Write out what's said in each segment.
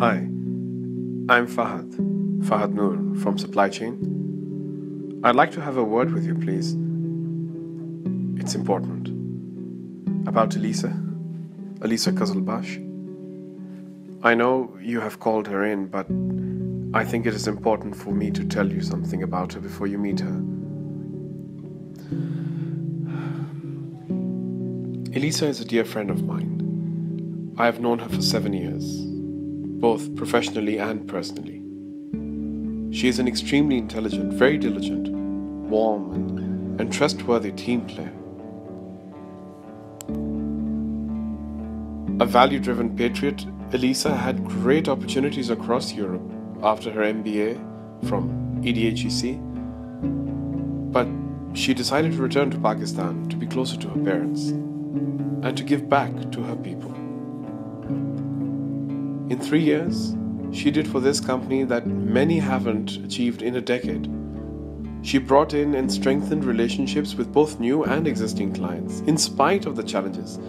Hi, I'm Fahad, Fahad Noor from Supply Chain. I'd like to have a word with you, please. It's important. About Elyssa, Elyssa Kazalbash. I know you have called her in, but I think it is important for me to tell you something about her before you meet her. Elyssa is a dear friend of mine. I have known her for seven years both professionally and personally. She is an extremely intelligent, very diligent, warm, and, and trustworthy team player. A value driven patriot, Elyssa had great opportunities across Europe after her MBA from EDHEC, but she decided to return to Pakistan to be closer to her parents and to give back to her people. In three years, she did for this company that many haven't achieved in a decade. She brought in and strengthened relationships with both new and existing clients, in spite of the challenges,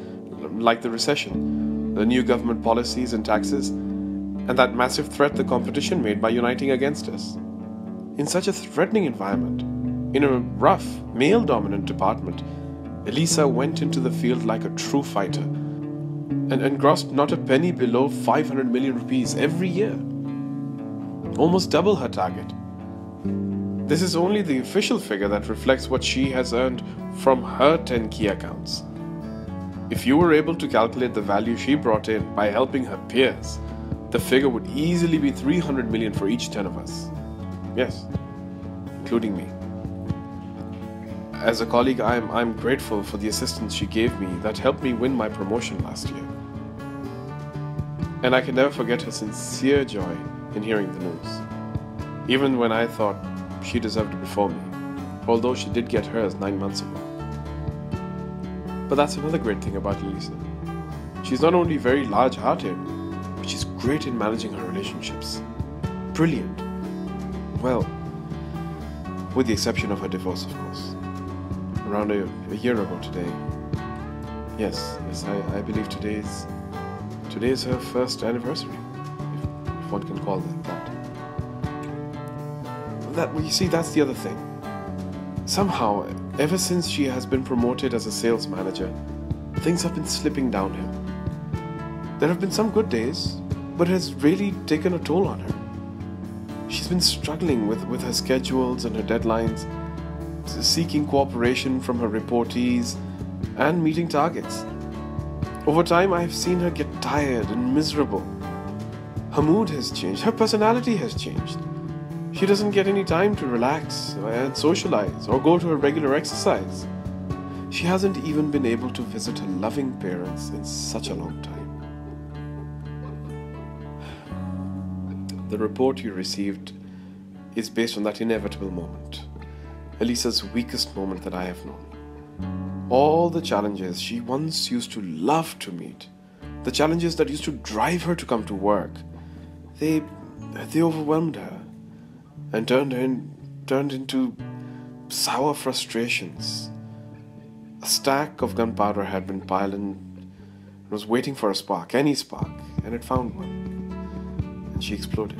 like the recession, the new government policies and taxes, and that massive threat the competition made by uniting against us. In such a threatening environment, in a rough, male dominant department, Elyssa went into the field like a true fighter and, and grossed not a penny below 500 million rupees every year. Almost double her target. This is only the official figure that reflects what she has earned from her 10 key accounts. If you were able to calculate the value she brought in by helping her peers, the figure would easily be 300 million for each 10 of us. Yes, including me. As a colleague, I'm, I'm grateful for the assistance she gave me that helped me win my promotion last year. And I can never forget her sincere joy in hearing the news, even when I thought she deserved it before me, although she did get hers nine months ago. But that's another great thing about Elyssa. She's not only very large hearted, but she's great in managing her relationships. Brilliant. Well, with the exception of her divorce, of course. Around a, a year ago today. Yes, yes, I, I believe today is Today is her first anniversary, if, if one can call it that. That well, you see, that's the other thing. Somehow, ever since she has been promoted as a sales manager, things have been slipping down downhill. There have been some good days, but it has really taken a toll on her. She's been struggling with, with her schedules and her deadlines, seeking cooperation from her reportees, and meeting targets. Over time, I have seen her get tired and miserable. Her mood has changed, her personality has changed. She doesn't get any time to relax and socialize or go to her regular exercise. She hasn't even been able to visit her loving parents in such a long time. The report you received is based on that inevitable moment, Elyssa's weakest moment that I have known all the challenges she once used to love to meet, the challenges that used to drive her to come to work, they they overwhelmed her and turned in, turned into sour frustrations. A stack of gunpowder had been piled and was waiting for a spark, any spark, and it found one. And she exploded.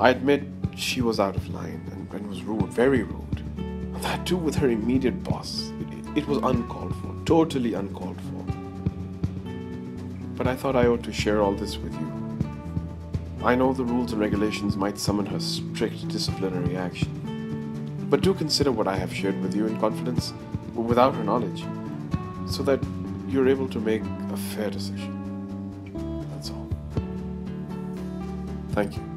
I admit she was out of line and, was rude, very rude. And That too with her immediate boss. It, it was uncalled for, totally uncalled for. But I thought I ought to share all this with you. I know the rules and regulations might summon her strict disciplinary action. But do consider what I have shared with you in confidence, without her knowledge, so that you're able to make a fair decision. That's all. Thank you.